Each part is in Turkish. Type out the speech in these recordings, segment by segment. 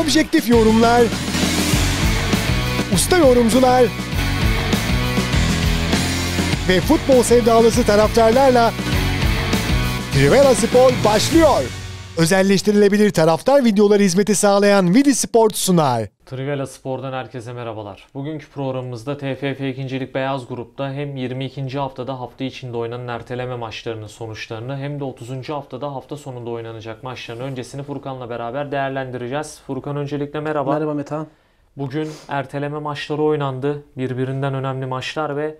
objektif yorumlar, usta yorumcular ve futbol sevdalısı taraftarlarla Trivela Spor başlıyor. Özelleştirilebilir taraftar videoları hizmeti sağlayan Vidi Sport sunar. Trivela Spor'dan herkese merhabalar. Bugünkü programımızda TFF 2. Lig Beyaz Grup'ta hem 22. haftada hafta içinde oynanan erteleme maçlarının sonuçlarını hem de 30. haftada hafta sonunda oynanacak maçların öncesini Furkan'la beraber değerlendireceğiz. Furkan öncelikle merhaba. Merhaba Metehan. Bugün erteleme maçları oynandı. Birbirinden önemli maçlar ve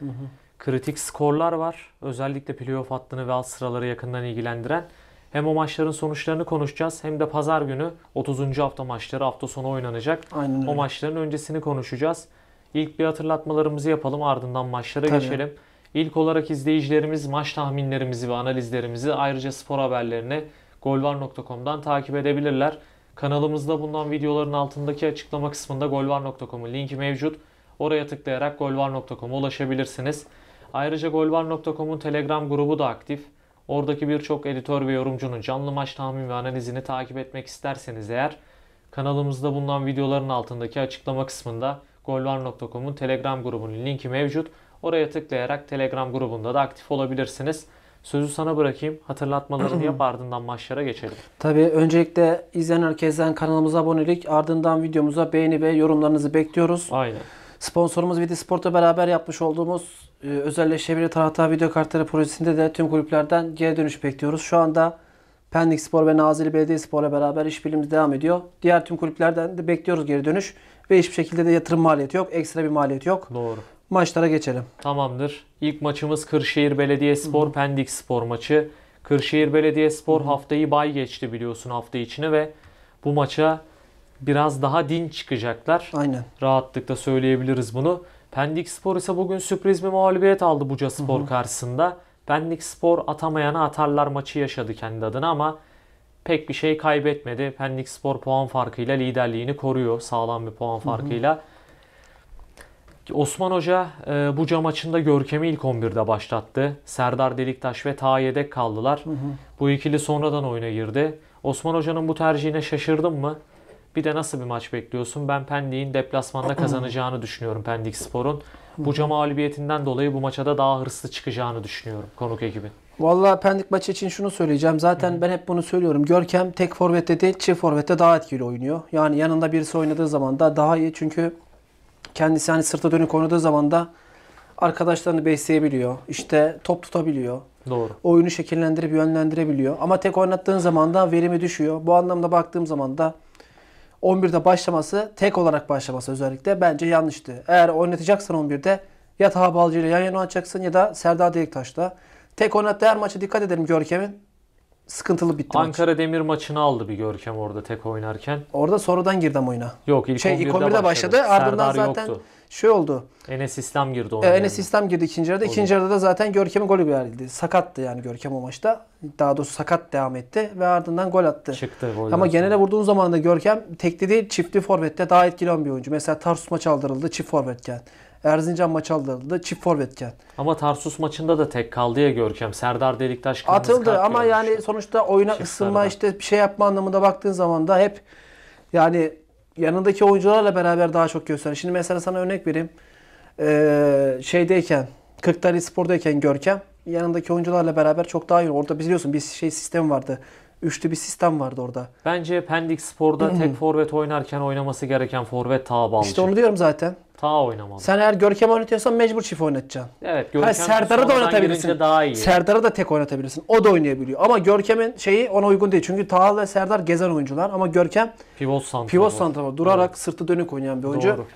kritik skorlar var. Özellikle playoff hattını ve alt sıraları yakından ilgilendiren. Hem o maçların sonuçlarını konuşacağız hem de pazar günü 30. hafta maçları hafta sonu oynanacak. Aynen öyle. O maçların öncesini konuşacağız. İlk bir hatırlatmalarımızı yapalım ardından maçlara Tabii. geçelim. İlk olarak izleyicilerimiz maç tahminlerimizi ve analizlerimizi ayrıca spor haberlerini golvar.com'dan takip edebilirler. Kanalımızda bulunan videoların altındaki açıklama kısmında golvar.com'un linki mevcut. Oraya tıklayarak golvar.com'a ulaşabilirsiniz. Ayrıca golvar.com'un Telegram grubu da aktif. Oradaki birçok editör ve yorumcunun canlı maç tahmin ve analizini takip etmek isterseniz eğer kanalımızda bulunan videoların altındaki açıklama kısmında golvar.com'un Telegram grubunun linki mevcut. Oraya tıklayarak Telegram grubunda da aktif olabilirsiniz. Sözü sana bırakayım. Hatırlatmalarını yap ardından maçlara geçelim. Tabii öncelikle izleyen herkesten kanalımıza abonelik ardından videomuza beğeni ve yorumlarınızı bekliyoruz. Aynen. Sponsorumuz Vidi Sport'la beraber yapmış olduğumuz e, özelleşebilir taraftar video kartları projesinde de tüm kulüplerden geri dönüş bekliyoruz. Şu anda Pendik Spor ve Nazilli Belediyespor'la beraber işbirliğimiz devam ediyor. Diğer tüm kulüplerden de bekliyoruz geri dönüş ve hiçbir şekilde de yatırım maliyeti yok, ekstra bir maliyet yok. Doğru. Maçlara geçelim. Tamamdır. İlk maçımız Kırşehir Belediyespor Pendik Spor maçı. Kırşehir Belediyespor haftayı bay geçti biliyorsun hafta içine ve bu maça biraz daha din çıkacaklar. Aynen. Rahatlıkla söyleyebiliriz bunu. Pendik Spor ise bugün sürpriz bir mağlubiyet aldı Buca Spor karşısında. Pendik Spor atamayana atarlar maçı yaşadı kendi adına ama pek bir şey kaybetmedi. Pendik Spor puan farkıyla liderliğini koruyor. Sağlam bir puan farkıyla. Osman Hoca e, Buca maçında Görkem'i ilk 11'de başlattı. Serdar Deliktaş ve Taha yedek kaldılar. Bu ikili sonradan oyuna girdi. Osman Hoca'nın bu tercihine şaşırdın mı? Bir de nasıl bir maç bekliyorsun? Ben Pendik'in deplasmanda kazanacağını düşünüyorum Pendik Spor'un. Buca mağlubiyetinden dolayı bu maça da daha hırslı çıkacağını düşünüyorum konuk ekibin. Vallahi Pendik maçı için şunu söyleyeceğim. Zaten ben hep bunu söylüyorum. Görkem tek forvette değil çift forvette daha etkili oynuyor. Yani yanında birisi oynadığı zaman da daha iyi. Çünkü kendisi hani sırta dönük oynadığı zaman da arkadaşlarını besleyebiliyor. İşte top tutabiliyor. Doğru. Oyunu şekillendirip yönlendirebiliyor. Ama tek oynattığın zaman da verimi düşüyor. Bu anlamda baktığım zaman da 11'de başlaması, tek olarak başlaması özellikle bence yanlıştı. Eğer oynatacaksan 11'de ya Taha Balcı ile yan yana oynayacaksın ya da Serdar Deliktaş'la. Tek oynattığı her maça dikkat edelim Görkem'in. Sıkıntılı bitti maç. Ankara Demir maçını aldı bir Görkem orada tek oynarken. Orada sonradan girdi ama oyuna. Yok ilk Şey 11'de, ilk 11'de başladı. Ardından Serdar zaten yoktu. şey oldu. Enes İslam girdi E, onun Enes. İslam girdi ikinci yarıda. İkinci yarıda da zaten Görkem'in golü verildi. Sakattı yani Görkem o maçta. Daha doğrusu sakat devam etti ve ardından gol attı. Çıktı golden Ama genele vurduğun zaman da Görkem tekli değil çiftli forvette daha etkili olan bir oyuncu. Mesela Tarsus maçı aldırıldı çift forvetken. Erzincan maçı aldırıldı çift forvetken. Ama Tarsus maçında da tek kaldı ya Görkem. Serdar Deliktaş kırmızı Atıldı kart ama görmüştü. yani sonuçta oyuna Çift ısınma sarıdan. işte bir şey yapma anlamında baktığın zaman da hep yani yanındaki oyuncularla beraber daha çok gösteriyor. Şimdi mesela sana örnek vereyim. Ee, şeydeyken Kırklareli Spor'dayken Görkem yanındaki oyuncularla beraber çok daha iyi. Orada biliyorsun bir şey sistem vardı. Üçlü bir sistem vardı orada. Bence Pendik Spor'da tek forvet oynarken oynaması gereken forvet Taha Balcı. İşte onu diyorum zaten. Taha oynamalı. Sen eğer Görkem oynatıyorsan mecbur çift oynatacaksın. Evet Görkem Serdar'ı da oynatabilirsin. daha iyi. Serdar'ı da tek oynatabilirsin. O da oynayabiliyor. Ama Görkem'in şeyi ona uygun değil. Çünkü Taha ve Serdar gezen oyuncular. Ama Görkem Pivot santrafor. pivot santrafor. Durarak sırtı dönük oynayan bir oyuncu. Doğru.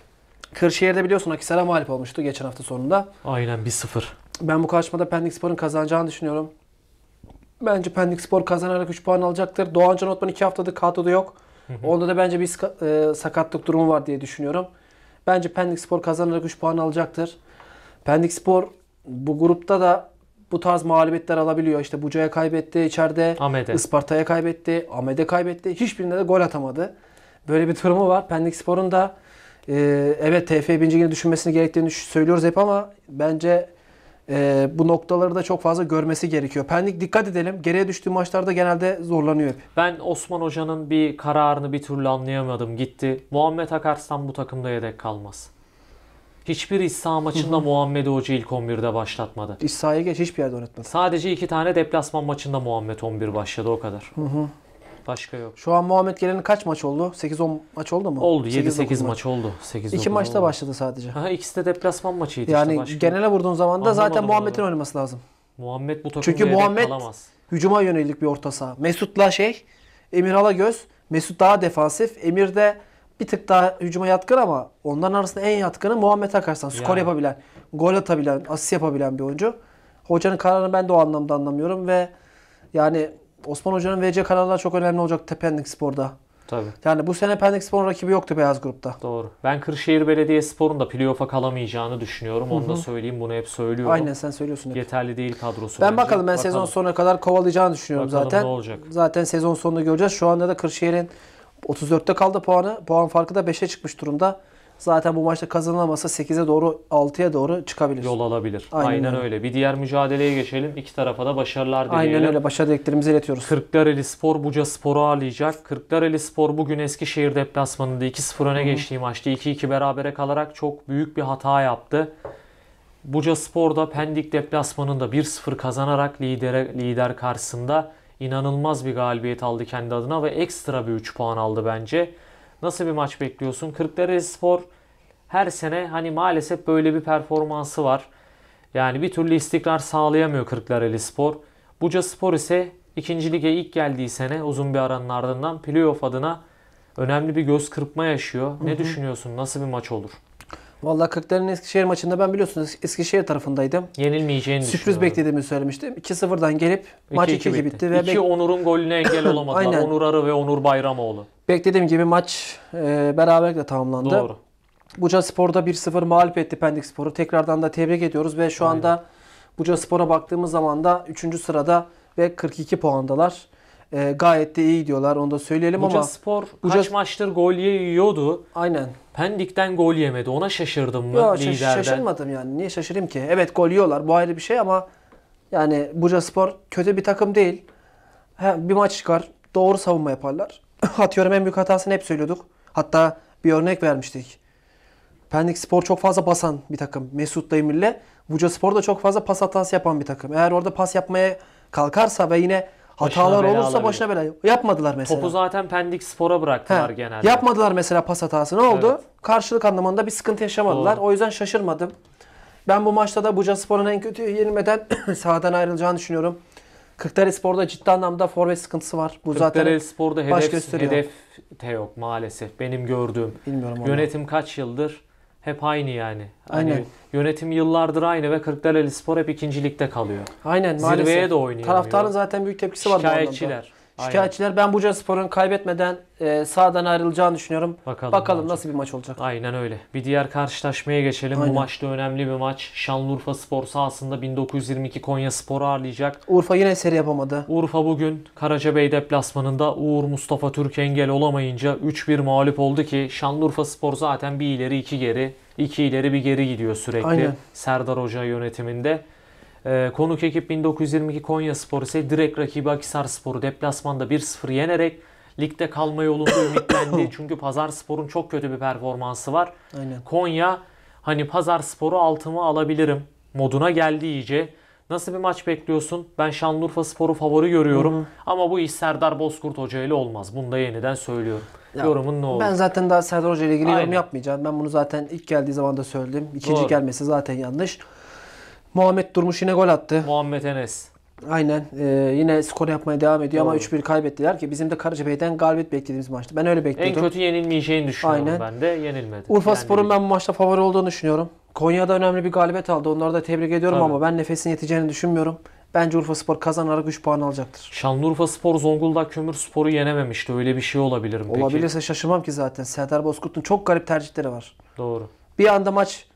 Kırşehir'de biliyorsun Akisar'a mağlup olmuştu geçen hafta sonunda. Aynen 1-0. Ben bu karşımada Pendik Spor'un kazanacağını düşünüyorum. Bence Pendik Spor kazanarak 3 puan alacaktır. Doğan Can Otman 2 haftadır kadroda yok. Onda da bence bir e, sakatlık durumu var diye düşünüyorum. Bence Pendik Spor kazanarak 3 puan alacaktır. Pendik Spor bu grupta da bu tarz mağlubiyetler alabiliyor. İşte Buca'ya kaybetti içeride. Ahmet'e. Isparta'ya kaybetti. Ahmet'e kaybetti. Hiçbirinde de gol atamadı. Böyle bir durumu var. Pendik Spor'un da e, evet TF 1. Lig'e düşünmesini gerektiğini söylüyoruz hep ama bence Ee, bu noktaları da çok fazla görmesi gerekiyor. Pendik dikkat edelim. Geriye düştüğü maçlarda genelde zorlanıyor hep. Ben Osman Hoca'nın bir kararını bir türlü anlayamadım. Gitti. Muhammed Akarslan bu takımda yedek kalmaz. Hiçbir iç saha maçında Muhammed Hoca ilk 11'de başlatmadı. İş sahaya geç hiçbir yerde oynatmadı. Sadece iki tane deplasman maçında Muhammed 11 başladı o kadar. Başka yok. Şu an Muhammed Gelen'in kaç maç oldu? 8-10 maç oldu mu? Oldu 8-9 7-8 maç oldu. 8 İki maçta başladı sadece. Ha ikisi de deplasman maçıydı Yani işte. Başka... genele vurduğun zaman da zaten Muhammed'in oynaması lazım. Muhammed bu takımda Çünkü Muhammed- kalamaz. Hücuma yönelik bir orta saha. Mesut'la şey, Emir Alagöz. Mesut daha defansif. Emir de bir tık daha hücuma yatkın ama onların arasında en yatkını Muhammed Akarsan. Skor Yani. yapabilen, gol atabilen, asist yapabilen bir oyuncu. Hocanın kararını ben de o anlamda anlamıyorum ve yani Osman Hoca'nın vereceği kararlar çok önemli olacak Pendik Spor'da. Tabii Yani bu sene Pendik Spor'un rakibi yoktu Beyaz Grup'ta. doğru. Ben Kırşehir Belediyespor'un da playoff'a kalamayacağını düşünüyorum. Onu da söyleyeyim. Bunu hep söylüyorum. Aynen sen söylüyorsun. hep. Yeterli değil kadrosu. Ben bence. bakalım ben sezon sonuna kadar kovalayacağını düşünüyorum Bakalım zaten. ne olacak. Zaten sezon sonunda göreceğiz. Şu anda da Kırşehir'in 34'te kaldı puanı. Puan farkı da 5'e çıkmış durumda. Zaten bu maçta kazanılamasa 8'e doğru 6'ya doğru çıkabilir. Yol alabilir. Aynen Aynen, öyle. öyle. Bir diğer mücadeleye geçelim. İki tarafa da başarılar dileyelim. Aynen öyle. Başarı dileklerimizi iletiyoruz. Kırklareli Spor Buca Spor'u ağırlayacak. Kırklareli Spor bugün Eskişehir deplasmanında 2-0 öne geçtiği maçta 2-2 berabere kalarak çok büyük bir hata yaptı. Buca Spor da Pendik deplasmanında 1-0 kazanarak lidere, lider karşısında inanılmaz bir galibiyet aldı kendi adına ve ekstra bir 3 puan aldı bence. Nasıl bir maç bekliyorsun? Kırklareli Spor her sene hani maalesef böyle bir performansı var. Yani bir türlü istikrar sağlayamıyor Kırklareli Spor. Buca Spor ise ikinci lige ilk geldiği sene uzun bir aranın ardından playoff adına önemli bir göz kırpma yaşıyor. Ne düşünüyorsun? Nasıl bir maç olur? Vallahi Kırklareli'nin Eskişehir maçında ben biliyorsunuz Eskişehir tarafındaydım. Yenilmeyeceğini Sürpriz beklediğimi söylemiştim. 2-0'dan gelip maç 2-2 bitti. ve İki bek- Onur'un golüne engel olamadılar. Aynen. Onur Arı ve Onur Bayramoğlu. Beklediğim gibi maç e, beraberlikle tamamlandı. Doğru. Buca Spor'da 1-0 mağlup etti Pendik Spor'u. Tekrardan da tebrik ediyoruz ve şu Aynen. anda Buca Spor'a baktığımız zaman da 3. sırada ve 42 puandalar. Ee, gayet de iyi gidiyorlar onu da söyleyelim Buca ama Spor Buca- kaç maçtır gol yiyordu. aynen. Pendik'ten gol yemedi. Ona şaşırdım mı Yo, şaş- liderden? şaşırmadım yani. Niye şaşırayım ki? Evet gol yiyorlar. Bu ayrı bir şey ama yani Buca Spor kötü bir takım değil. He, bir maç çıkar. Doğru savunma yaparlar. Atıyorum en büyük hatasını hep söylüyorduk. Hatta bir örnek vermiştik. Pendik Spor çok fazla basan bir takım. Mesut Demir'le. Buca Spor da çok fazla pas hatası yapan bir takım. Eğer orada pas yapmaya kalkarsa ve yine hatalar bela olursa alabilir. başına bela. Yapmadılar mesela. Topu zaten Pendik Spor'a bıraktılar He, genelde. Yapmadılar mesela pas hatası. Ne oldu? Evet. Karşılık anlamında bir sıkıntı yaşamadılar. Doğru. O yüzden şaşırmadım. Ben bu maçta da Buca Spor'un en kötü yenilmeden sahadan ayrılacağını düşünüyorum. Kırklareli Spor'da ciddi anlamda forvet sıkıntısı var. Bu zaten Kırklareli Spor'da hedef, gösteriyor. hedef de yok maalesef. Benim gördüğüm. bilmiyorum onu. Yönetim kaç yıldır? Hep aynı yani. Hani Aynen. Yönetim yıllardır aynı ve Kırklareli Spor hep ikincilikte kalıyor. Aynen Zirveye maalesef. de oynayamıyor. Taraftarın zaten büyük tepkisi var bu anlamda. Şikayetçiler. Şikayetçiler. Ben Buca Spor'un kaybetmeden e, sahadan ayrılacağını düşünüyorum. Bakalım, Bakalım nasıl bir maç olacak. Aynen öyle. Bir diğer karşılaşmaya geçelim. Aynen. Bu maçta önemli bir maç. Şanlıurfa Spor sahasında 1922 Konya Spor'u ağırlayacak. Urfa yine seri yapamadı. Urfa bugün Karacabey deplasmanında Uğur Mustafa Türk engel olamayınca 3-1 mağlup oldu ki Şanlıurfa Spor zaten bir ileri iki geri, iki ileri bir geri gidiyor sürekli Aynen. Serdar Hoca yönetiminde. Ee, konuk ekip 1922 Konya Spor ise direkt rakibi Akhisar Spor'u deplasmanda 1-0 yenerek ligde kalma yolunda ümitlendi. Çünkü Pazar Spor'un çok kötü bir performansı var. Aynen. Konya hani Pazar Spor'u altıma alabilirim moduna geldi iyice. Nasıl bir maç bekliyorsun? Ben Şanlıurfa Spor'u favori görüyorum. Ama bu iş Serdar Bozkurt Hoca ile olmaz. Bunu da yeniden söylüyorum. Ya, Yorumun ne olur? Ben zaten daha Serdar Hoca ile ilgili yorum Aynen. yapmayacağım. Ben bunu zaten ilk geldiği zaman da söyledim. İkinci Doğru. gelmesi zaten yanlış. Muhammed Durmuş yine gol attı. Muhammed Enes. Aynen. Ee, yine skor yapmaya devam ediyor ama Doğru. 3-1 kaybettiler ki bizim de Karacabey'den galibiyet beklediğimiz maçtı. Ben öyle En bekliyordum. kötü yenilmeyeceğini düşünüyorum Aynen. ben de. Yenilmedi. Urfa Yendi Spor'un ben bu maçta favori olduğunu düşünüyorum. Konya'da önemli bir galibiyet aldı. Onları da tebrik ediyorum Tabii. ama ben nefesin yeteceğini düşünmüyorum. Bence Urfa Spor kazanarak 3 puan alacaktır. Şanlıurfa Spor Zonguldak Kömür Spor'u yenememişti. Öyle bir şey olabilir mi peki? Olabilirse şaşırmam ki zaten. Serdar Bozkurt'un çok garip tercihleri var. Doğru. Bir anda maç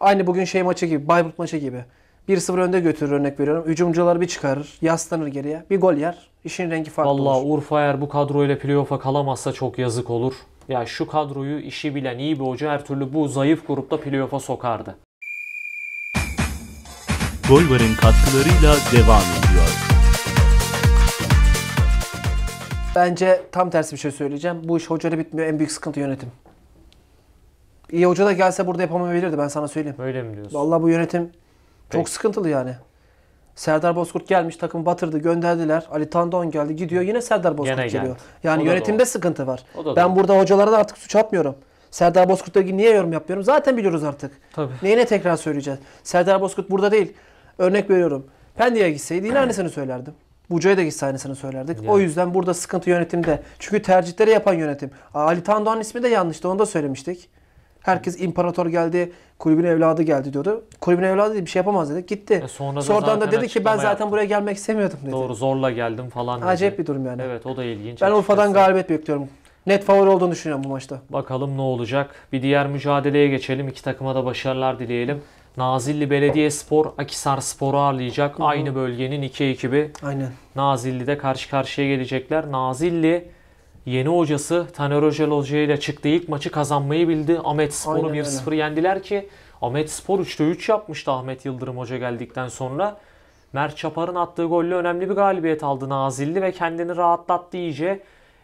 aynı bugün şey maçı gibi, Bayburt maçı gibi. 1-0 önde götürür örnek veriyorum. Hücumcuları bir çıkarır, yaslanır geriye. Bir gol yer. İşin rengi farklı Vallahi olur. Urfa eğer bu kadroyla playoff'a kalamazsa çok yazık olur. Ya şu kadroyu işi bilen iyi bir hoca her türlü bu zayıf grupta playoff'a sokardı. Golvar'ın katkılarıyla devam ediyor. Bence tam tersi bir şey söyleyeceğim. Bu iş hocayla bitmiyor. En büyük sıkıntı yönetim. İyi hoca da gelse burada yapamayabilirdi ben sana söyleyeyim. Öyle mi diyorsun? Vallahi bu yönetim çok Peki. sıkıntılı yani. Serdar Bozkurt gelmiş takımı batırdı gönderdiler. Ali Tandon geldi gidiyor yine Serdar Bozkurt Gene geliyor. geldi. Yani O yönetimde doğru. sıkıntı var. Ben doğru. burada hocalara da artık suç atmıyorum. Serdar Bozkurt'la ilgili niye yorum yapmıyorum? Zaten biliyoruz artık. Tabii. Neyine tekrar söyleyeceğiz? Serdar Bozkurt burada değil. Örnek veriyorum. Pendik'e gitseydi yine aynısını söylerdim. Buca'ya da gitse aynısını söylerdik. Yani. O yüzden burada sıkıntı yönetimde. Çünkü tercihleri yapan yönetim. Ali Tandoğan ismi de yanlıştı. Onu da söylemiştik. Herkes imparator geldi, kulübün evladı geldi diyordu. Kulübün evladı değil bir şey yapamaz dedik. Gitti. E sonra da Sonradan da dedi ki ben zaten yaptı. buraya gelmek istemiyordum dedi. Doğru zorla geldim falan dedi. Acayip bir durum yani. Evet o da ilginç. Ben Urfa'dan galibiyet bekliyorum. Net favori olduğunu düşünüyorum bu maçta. Bakalım ne olacak. Bir diğer mücadeleye geçelim. İki takıma da başarılar dileyelim. Nazilli Belediyespor Akisar Spor'u ağırlayacak. Aynı bölgenin iki ekibi Aynen. Nazilli'de karşı karşıya gelecekler. Nazilli yeni hocası Taner Özel Hoca ile çıktı. İlk maçı kazanmayı bildi. Ahmet Spor'u Aynen öyle. 1-0 yendiler ki Ahmet Spor 3'te 3 yapmıştı Ahmet Yıldırım Hoca geldikten sonra. Mert Çapar'ın attığı golle önemli bir galibiyet aldı Nazilli ve kendini rahatlattı iyice.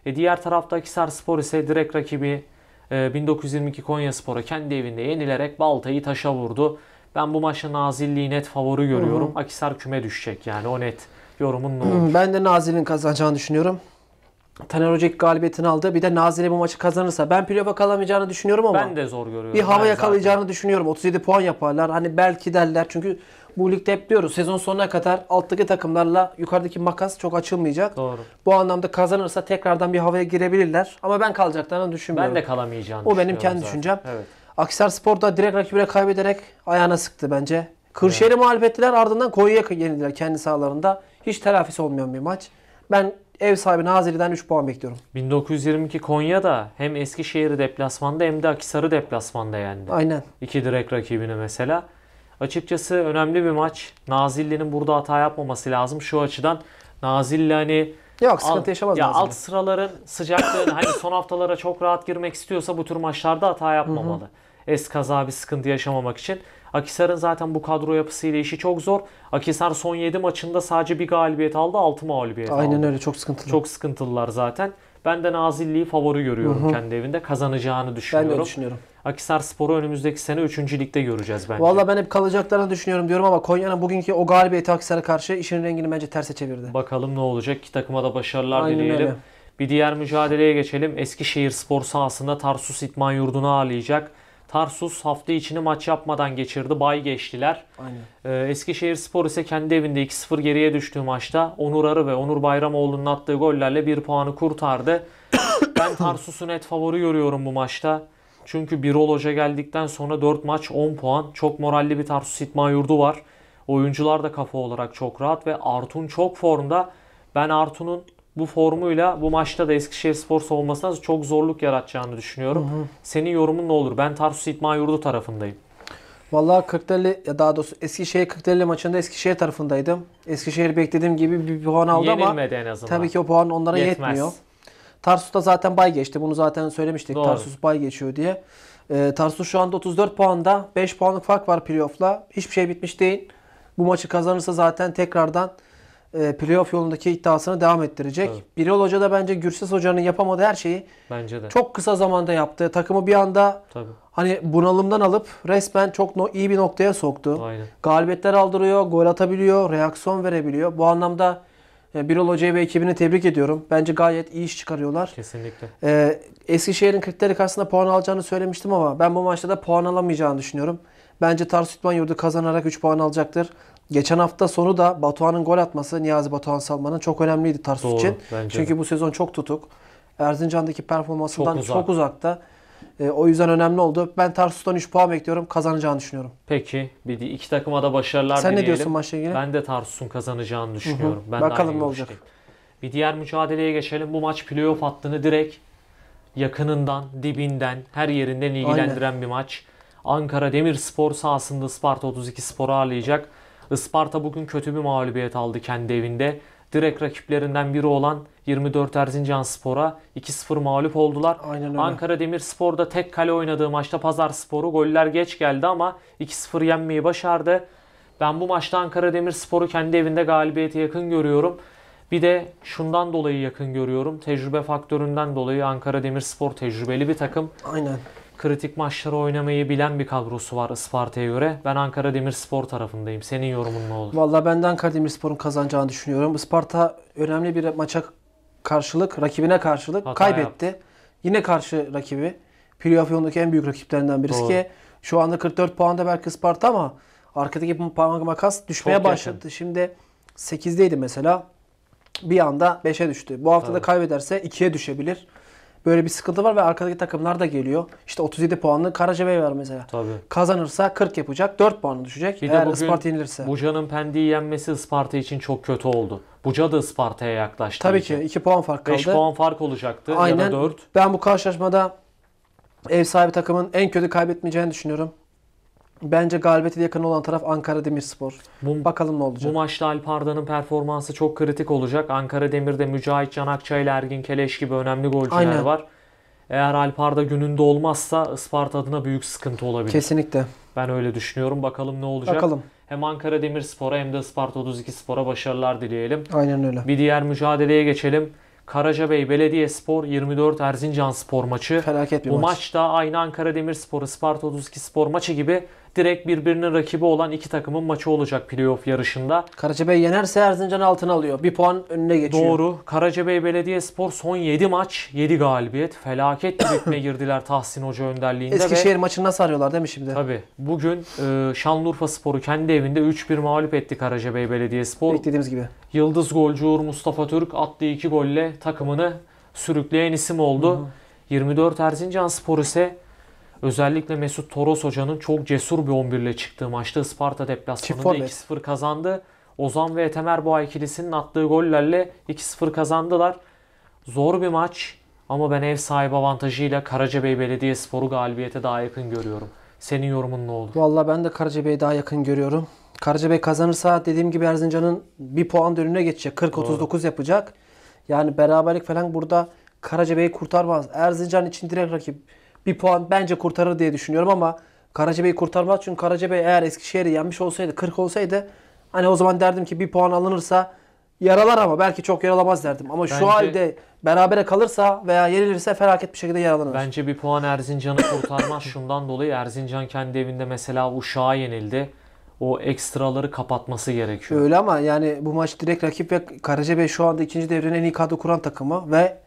E diğer tarafta Akisar Spor ise direkt rakibi e, 1922 Konya Spor'a kendi evinde yenilerek baltayı taşa vurdu. Ben bu maçta Nazilli'yi net favori görüyorum. Akisar küme düşecek yani o net. Yorumun ne olur? Ben de Nazilli'nin kazanacağını düşünüyorum. Taner Hoca ilk galibiyetini aldı. Bir de Nazilli bu maçı kazanırsa ben playoff'a kalamayacağını düşünüyorum ama Ben de zor görüyorum. bir hava Ben yakalayacağını düşünüyorum. 37 puan yaparlar. Hani belki derler. Çünkü bu ligde hep diyoruz sezon sonuna kadar alttaki takımlarla yukarıdaki makas çok açılmayacak. zaten. Doğru. Bu anlamda kazanırsa tekrardan bir havaya girebilirler. Ama ben kalacaklarını düşünmüyorum. Ben de kalamayacağını O benim düşünüyorum kendi zaten. düşüncem. Evet. Akisar Spor da direkt rakibine kaybederek ayağına sıktı bence. Kırşehir'i mağlup ettiler ardından Konya'ya yenildiler kendi sahalarında. Hiç telafisi olmayan bir maç. Ben ev sahibi Nazilli'den 3 puan bekliyorum. 1922 Konya'da hem Eskişehir'i deplasmanda hem de Akisar'ı deplasmanda yendi. Aynen. İki direkt rakibini mesela. Açıkçası önemli bir maç. Nazilli'nin burada hata yapmaması lazım şu açıdan. Nazilli hani Yok sıkıntı alt, yaşamaz ya Nazilli. alt sıraların sıcaklığını hani son haftalara çok rahat girmek istiyorsa bu tür maçlarda hata yapmamalı. Eskaza bir sıkıntı yaşamamak için. Akisar'ın zaten bu kadro yapısıyla işi çok zor. Akisar son 7 maçında sadece bir galibiyet aldı, 6 mağlubiyet aldı. Aynen öyle çok sıkıntılı. Çok sıkıntılılar zaten. Ben de Nazilli'yi favori görüyorum kendi evinde. Kazanacağını ben de düşünüyorum. düşünüyorum. Akisar Spor'u önümüzdeki sene 3. ligde göreceğiz bence. Valla ben hep kalacaklarını düşünüyorum diyorum ama Konya'nın bugünkü o galibiyeti Akisar'a karşı işin rengini bence terse çevirdi. Bakalım ne olacak. İki takıma da başarılar Aynen dileyelim. öyle. Bir diğer mücadeleye geçelim. Eskişehir Spor sahasında Tarsus İtman Yurdu'nu ağırlayacak. Tarsus hafta içini maç yapmadan geçirdi. Bay geçtiler. Aynen. Ee, Eskişehir Spor ise kendi evinde 2-0 geriye düştüğü maçta Onur Arı ve Onur Bayramoğlu'nun attığı gollerle bir puanı kurtardı. ben Tarsus'u net favori görüyorum bu maçta. Çünkü Birol Hoca geldikten sonra 4 maç 10 puan. Çok moralli bir Tarsus İtman Yurdu var. Oyuncular da kafa olarak çok rahat ve Artun çok formda. Ben Artun'un bu formuyla bu maçta da Eskişehir Spor savunmasına çok zorluk yaratacağını düşünüyorum. Senin yorumun ne olur? Ben Tarsus İtman Yurdu tarafındayım. Valla Kırklareli ya daha doğrusu Eskişehir Kırklareli maçında Eskişehir tarafındaydım. Eskişehir beklediğim gibi bir puan aldı ama Yenilmedi en azından. tabii ki o puan onlara Yetmez. yetmiyor. Tarsus'ta zaten bay geçti. Bunu zaten söylemiştik. Doğru. Tarsus bay geçiyor diye. Ee, Tarsus şu anda 34 puanda. 5 puanlık fark var playoff'la. Hiçbir şey bitmiş değil. Bu maçı kazanırsa zaten tekrardan e, playoff yolundaki iddiasını devam ettirecek. Evet. Birol Hoca da bence Gürses Hoca'nın yapamadığı her şeyi Bence de. çok kısa zamanda yaptı. Takımı bir anda Tabii. hani bunalımdan alıp resmen çok no- iyi bir noktaya soktu. Aynen. Galibiyetler aldırıyor, gol atabiliyor, reaksiyon verebiliyor. Bu anlamda e, Birol Hoca'yı ve ekibini tebrik ediyorum. Bence gayet iyi iş çıkarıyorlar. Kesinlikle. Ee, Eskişehir'in Kırklareli karşısında puan alacağını söylemiştim ama ben bu maçta da puan alamayacağını düşünüyorum. Bence Tarsus İtman Yurdu kazanarak 3 puan alacaktır. Geçen hafta sonu da Batuhan'ın gol atması Niyazi Batuhan Salman'ın çok önemliydi Tarsus Doğru, için. Çünkü de. bu sezon çok tutuk. Erzincan'daki performansından Çok çok, uzak. uzakta. Ee, o yüzden önemli oldu. Ben Tarsus'tan 3 puan bekliyorum. Kazanacağını düşünüyorum. Peki. Bir de iki takıma da başarılar Sen ne dileyelim. diyorsun maçla ilgili? Ben de Tarsus'un kazanacağını düşünüyorum. Ben de Bakalım aynı ne olacak. görüşteyim. Bir diğer mücadeleye geçelim. Bu maç playoff hattını direkt yakınından, dibinden, her yerinden ilgilendiren bir maç. Ankara Demirspor sahasında Isparta 32 Spor'u ağırlayacak. Isparta bugün kötü bir mağlubiyet aldı kendi evinde. Direkt rakiplerinden biri olan 24 Erzincan Spor'a 2-0 mağlup oldular. Aynen öyle. Ankara Demirspor'da tek kale oynadığı maçta Pazar Sporu goller geç geldi ama 2-0 yenmeyi başardı. Ben bu maçta Ankara Demirspor'u kendi evinde galibiyete yakın görüyorum. Bir de şundan dolayı yakın görüyorum. Tecrübe faktöründen dolayı Ankara Demirspor tecrübeli bir takım. Aynen. Kritik maçları oynamayı bilen bir kadrosu var Isparta'ya göre. Ben Ankara Demirspor tarafındayım. Senin yorumun ne olur? Vallahi ben de Ankara Demirspor'un kazanacağını düşünüyorum. Isparta önemli bir maça karşılık, rakibine karşılık Hata kaybetti. Yine karşı rakibi. Playoff yolundaki en büyük rakiplerinden birisi Doğru. ki şu anda 44 puanda belki Isparta ama arkadaki bu puan makas düşmeye Çok yakın. başladı. Şimdi 8'deydi mesela. Bir anda 5'e düştü. Bu hafta da kaybederse 2'ye düşebilir. Böyle bir sıkıntı var ve arkadaki takımlar da geliyor. İşte 37 puanlı Karacabey var mesela. Tabii. Kazanırsa 40 yapacak. 4 puanı düşecek. Bir de Eğer bugün Isparta yenilirse. Buca'nın Pendik'i yenmesi Isparta için çok kötü oldu. Buca da Isparta'ya yaklaştı. Tabii ki 2 puan fark kaldı. 5 puan fark olacaktı ya Aynen. da 4. Ben bu karşılaşmada ev sahibi takımın en kötü kaybetmeyeceğini düşünüyorum. Bence galibiyete yakın olan taraf Ankara Demirspor. Bu, Bakalım ne bu olacak. maçta Alp Arda'nın performansı çok kritik olacak. Ankara Demir'de Mücahit Canakça ile Ergin Keleş gibi önemli golcüler Aynen. var. Eğer Alp Arda gününde olmazsa Isparta adına büyük sıkıntı olabilir. Kesinlikle. Ben öyle düşünüyorum. Bakalım ne olacak. Bakalım. Hem Ankara Demirspor'a hem de Isparta 32 Spor'a başarılar dileyelim. Aynen öyle. Bir diğer mücadeleye geçelim. Karacabey Belediyespor 24 Erzincan Spor maçı. Felaket bir Bu maç. maç da aynı Ankara Demirspor, Isparta 32 Spor maçı gibi direkt birbirinin rakibi olan iki takımın maçı olacak playoff yarışında. Karacabey yenerse Erzincan altına alıyor. Bir puan önüne geçiyor. Doğru. Karacabey Belediyespor son 7 maç 7 galibiyet. Felaket bir ritme girdiler Tahsin Hoca önderliğinde Eskişehir ve maçını nasıl arıyorlar değil mi şimdi? Tabii. Bugün e, Şanlıurfa Spor'u kendi evinde 3-1 mağlup etti Karacabey Belediyespor. Beklediğimiz gibi. Yıldız golcü Uğur Mustafa Türk attığı iki golle takımını sürükleyen isim oldu. 24 Erzincan Spor ise özellikle Mesut Toros Hoca'nın çok cesur bir 11 ile çıktığı maçta Isparta deplasmanında forvet. 2-0 kazandı. Ozan ve Etemerboğa ikilisinin attığı gollerle 2-0 kazandılar. Zor bir maç ama ben ev sahibi avantajıyla Karacabey Belediyespor'u galibiyete daha yakın görüyorum. Senin yorumun ne olur? Vallahi ben de Karacabey'i daha yakın görüyorum. Karacabey kazanırsa dediğim gibi Erzincan'ın bir puan da önüne geçecek. 40-39 yapacak. Yani beraberlik falan burada Karacabey'i kurtarmaz. Erzincan için direkt rakip. Bir puan bence kurtarır diye düşünüyorum ama Karacabey'i kurtarmaz. Çünkü Karacabey eğer Eskişehir'i yenmiş olsaydı, 40 olsaydı hani o zaman derdim ki bir puan alınırsa yaralar ama belki çok yaralamaz derdim. Ama Bence- şu halde berabere kalırsa veya yenilirse felaket bir şekilde yaralanır. Bence bir puan Erzincan'ı kurtarmaz şundan dolayı. Erzincan kendi evinde mesela Uşak'a yenildi. O ekstraları kapatması gerekiyor. Öyle ama yani bu maç direkt rakip ve Karacabey şu anda ikinci devrenin en iyi kadro kuran takımı ve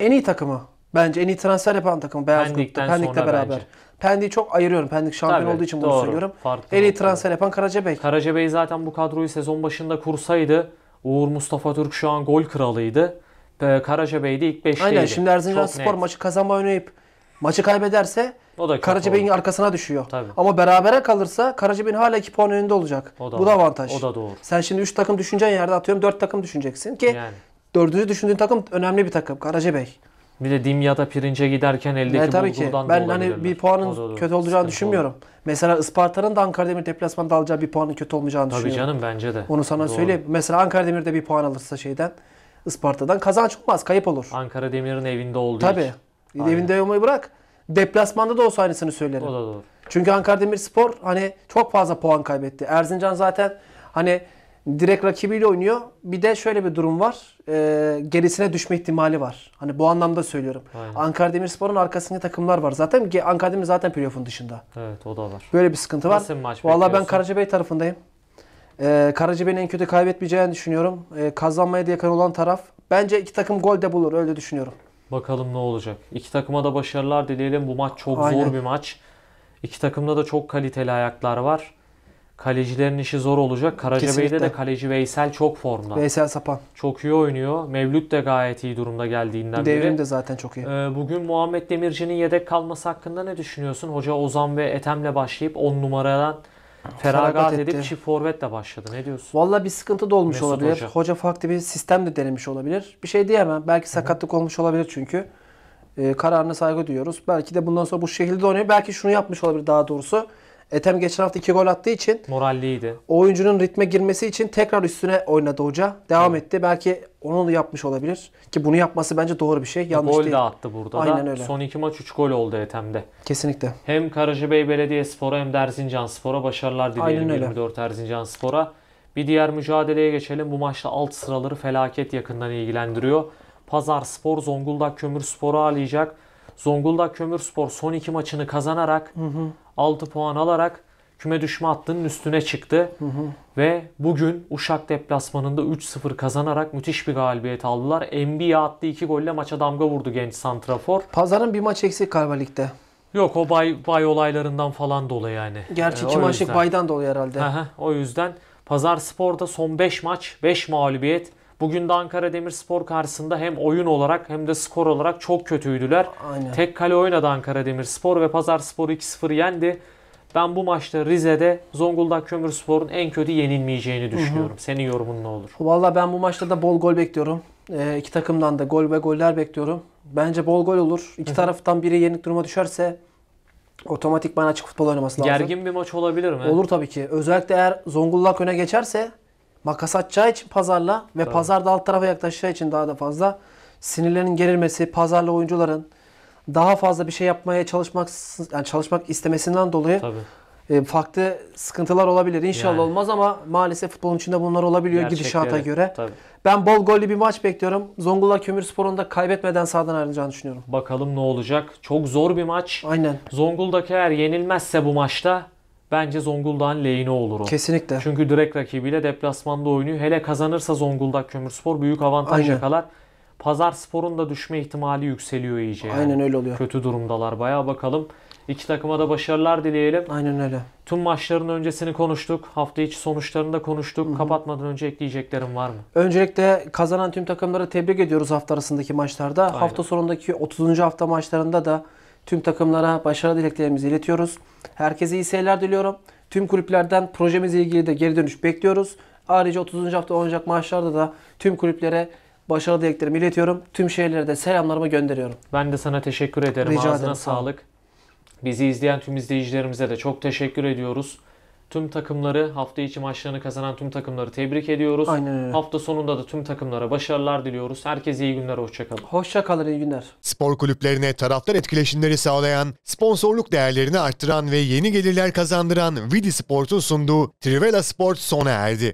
en iyi takımı. Bence en iyi transfer yapan takım Beyaz Pendik'ten Grup'ta. Pendik'le sonra beraber. bence. Pendik'i çok ayırıyorum. Pendik şampiyon Tabii, olduğu için bunu doğru. söylüyorum. Farklı En iyi noktalar. transfer yapan Karacabey. Karacabey zaten bu kadroyu sezon başında kursaydı Uğur Mustafa Türk şu an gol kralıydı. Ve Karacabey de ilk 5'teydi. Aynen şimdi Erzincan Çok Spor net. maçı kazanma oynayıp maçı kaybederse O da kötü Karacabey'in oldu. arkasına düşüyor. Tabii. Ama berabere kalırsa Karacabey'in hala 2 puan önünde olacak. O da bu var. da avantaj. O da doğru. Sen şimdi 3 takım düşüneceğin yerde atıyorum 4 takım düşüneceksin ki Yani. dördüncü düşündüğün takım önemli bir takım Karacabey. Bir de Dimya'da pirince giderken eldeki Evet, tabii ki. bulgurdan da Ben hani olabilirler. bir O puanın doğru. kötü olacağını Sıkıntı düşünmüyorum. Mesela Isparta'nın da Ankara Demir deplasmanda alacağı bir puanın kötü olmayacağını Tabii düşünüyorum. canım bence de. Onu sana Doğru. söyleyeyim. Mesela Ankara Demir de bir puan alırsa şeyden Isparta'dan kazanç olmaz, kayıp olur. Ankara Demir'in evinde olduğu Tabii. için. Aynen. Evinde olmayı bırak. Deplasmanda da olsa aynısını söylerim. O da doğru. Çünkü Ankara Demirspor hani çok fazla puan kaybetti. Erzincan zaten hani direkt rakibiyle oynuyor. Bir de şöyle bir durum var. Ee, gerisine düşme ihtimali var. Hani bu anlamda söylüyorum. Aynen. Ankara Demirspor'un arkasında takımlar var. Zaten Ankara Demir zaten playoff'un dışında. Evet o da var. Böyle bir sıkıntı var. Nasıl maç Vallahi ben? Karacabey tarafındayım. Ee, Karacabey'in en kötü kaybetmeyeceğini düşünüyorum. Ee, kazanmaya da yakın olan taraf. Bence iki takım gol de bulur. Öyle düşünüyorum. Bakalım ne olacak. İki takıma da başarılar dileyelim. Bu maç çok Aynen. zor bir maç. İki takımda da çok kaliteli ayaklar var. Kalecilerin işi zor olacak. Karacabey'de de kaleci Veysel çok formda. Veysel Sapan. Çok iyi oynuyor. Mevlüt de gayet iyi durumda geldiğinden Devrim beri. de zaten çok iyi. Ee, Bugün Muhammed Demirci'nin yedek kalması hakkında ne düşünüyorsun? Hoca Ozan ve Ethem'le başlayıp 10 numaradan feragat, Feragat edip etti. çift forvetle başladı. Ne diyorsun? Vallahi bir sıkıntı da olmuş Mesut olabilir. Hoca. Hoca. farklı bir sistem de denemiş olabilir. Bir şey diyemem. Belki sakatlık olmuş olabilir çünkü. Ee, kararına saygı duyuyoruz. Belki de bundan sonra bu şekilde de oynuyor. Belki şunu yapmış olabilir daha doğrusu. Ethem geçen hafta 2 gol attığı için Moralliydi. oyuncunun ritme girmesi için tekrar üstüne oynadı hoca. Devam etti. Belki onu da yapmış olabilir. Ki bunu yapması bence doğru bir şey. Yanlış gol değil. de attı burada Aynen da. öyle. Son iki maç 3 gol oldu Ethem'de. Kesinlikle. Hem Karacabey Belediyespor'a hem de Erzincanspor'a başarılar dileyelim Aynen öyle. 24 Erzincanspor'a. Bir diğer mücadeleye geçelim. Bu maçta alt sıraları felaket yakından ilgilendiriyor. Pazar Spor Zonguldak Kömürspor'u ağırlayacak. Zonguldak Kömürspor son iki maçını kazanarak 6 puan alarak küme düşme hattının üstüne çıktı. Ve bugün Uşak deplasmanında 3-0 kazanarak müthiş bir galibiyet aldılar. Enbiya attı 2 golle maça damga vurdu genç santrafor. Pazarın bir maç eksik galiba ligde. Yok o bay, bay olaylarından falan dolayı yani. Gerçi Ee, iki maçlık baydan dolayı herhalde. Aha, o yüzden Pazar Spor'da son 5 maç 5 mağlubiyet. Bugün de Ankara Demirspor karşısında hem oyun olarak hem de skor olarak çok kötüydüler. Aynen. Tek kale oynadı Ankara Demirspor ve Pazar Spor 2-0 yendi. Ben bu maçta Rize'de Zonguldak Kömürspor'un en kötü yenilmeyeceğini düşünüyorum. Senin yorumun ne olur? Valla ben bu maçta da bol gol bekliyorum. Ee, iki takımdan da gol ve goller bekliyorum. Bence bol gol olur. İki taraftan biri yenik duruma düşerse otomatikman açık futbol oynaması lazım. Gergin bir maç olabilir mi? Olur tabii ki. Özellikle eğer Zonguldak öne geçerse makas atacağı için pazarla ve pazar da alt tarafa yaklaşacağı için daha da fazla sinirlerin gerilmesi, pazarla oyuncuların daha fazla bir şey yapmaya çalışmak yani çalışmak istemesinden dolayı Tabii. e, farklı sıkıntılar olabilir. İnşallah Yani. olmaz ama maalesef futbolun içinde bunlar olabiliyor gidişata Gerçekleri. göre. Tabii. Ben bol gollü bir maç bekliyorum. Zonguldak Kömürspor'un da kaybetmeden sahadan ayrılacağını düşünüyorum. Bakalım ne olacak. Çok zor bir maç. Aynen. Zonguldak eğer yenilmezse bu maçta bence Zonguldak'ın lehine olur o. Kesinlikle. Çünkü direkt rakibiyle deplasmanda oynuyor. Hele kazanırsa Zonguldak Kömürspor büyük avantaj Aynen. yakalar. Pazar Spor'un da düşme ihtimali yükseliyor iyice yani. Aynen öyle oluyor. Kötü durumdalar. Bayağı bakalım. İki takıma da başarılar dileyelim. Aynen öyle. Tüm maçların öncesini konuştuk. Hafta içi sonuçlarını da konuştuk. Kapatmadan önce ekleyeceklerim var mı? Öncelikle kazanan tüm takımları tebrik ediyoruz hafta arasındaki maçlarda. Hafta sonundaki 30. hafta maçlarında da tüm takımlara başarı dileklerimizi iletiyoruz. Herkese iyi seyirler diliyorum. Tüm kulüplerden projemizle ilgili de geri dönüş bekliyoruz. Ayrıca 30. hafta oynayacak maçlarda da tüm kulüplere başarı dileklerimi iletiyorum. Tüm şehirlere de selamlarımı gönderiyorum. Ben de sana teşekkür ederim. Rica Ağzına ederim, sağlık. Bizi izleyen tüm izleyicilerimize de çok teşekkür ediyoruz. Tüm takımları, hafta içi maçlarını kazanan tüm takımları tebrik ediyoruz. Aynen öyle. Hafta sonunda da tüm takımlara başarılar diliyoruz. Herkese iyi günler, hoşçakalın. Hoşça kalın, iyi günler. Spor kulüplerine taraftar etkileşimleri sağlayan, sponsorluk değerlerini arttıran ve yeni gelirler kazandıran Vidi Sport'un sunduğu Trivela Sport sona erdi.